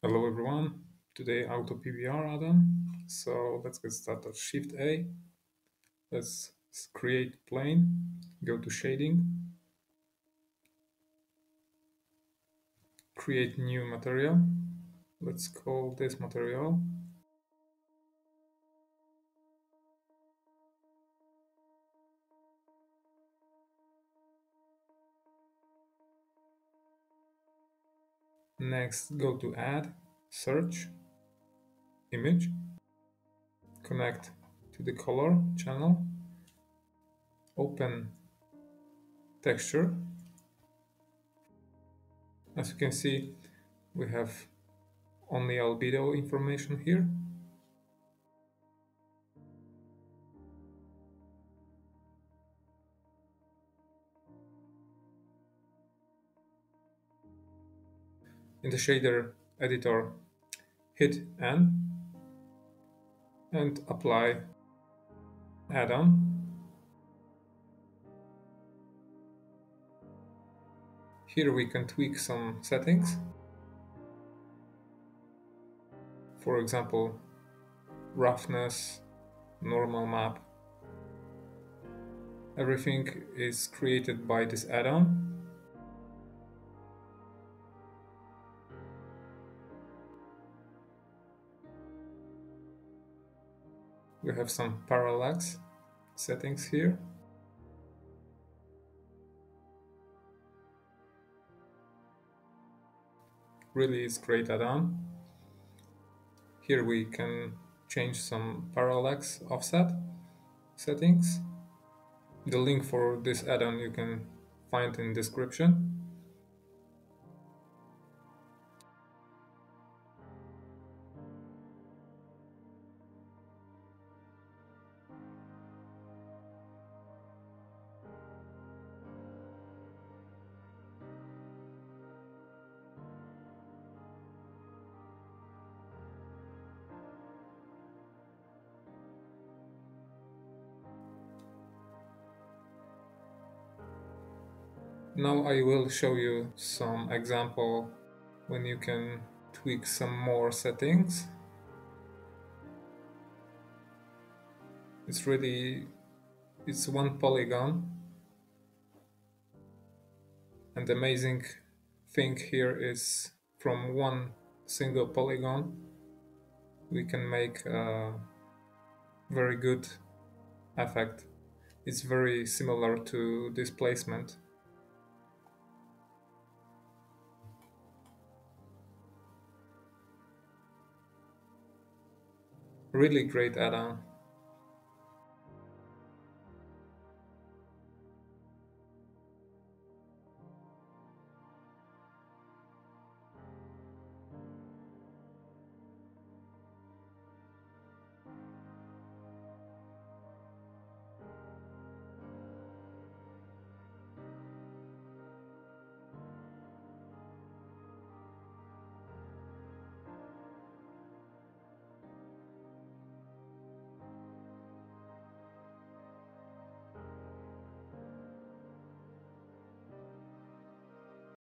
Hello everyone, today Auto PBR add-on. So let's get started. Shift A, let's create plane, go to shading, create new material. Let's call this material. Next, go to add, search, image, connect to the color channel, open texture. As you can see, we have only albedo information here. In the shader editor, hit N and apply add-on. Here we can tweak some settings. For example, roughness, normal map. Everything is created by this add-on. We have some parallax settings here. Really is great add-on. Here we can change some parallax offset settings. The link for this add-on you can find in description. Now I will show you some example when you can tweak some more settings. It's really, it's one polygon. And the amazing thing here is from one single polygon we can make a very good effect. It's very similar to displacement. Really great add-on